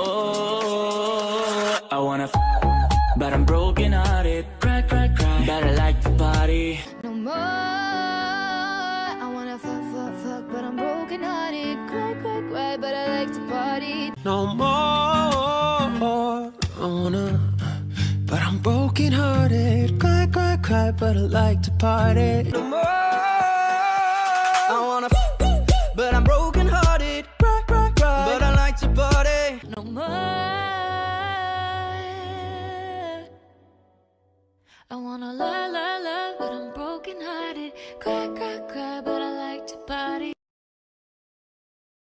Whoa, I wanna f- but I'm broken hearted. Cry, cry, cry. But I like to party. No more. I wanna fuck, fuck, fuck, but I'm broken hearted. Cry, cry, cry, but I like to party. No more. I wanna, but I'm broken hearted. Cry, cry, cry, but I like to party. No more. I wanna lie, lie, lie, but I'm broken hearted. Cry, cry, cry, but I like to party.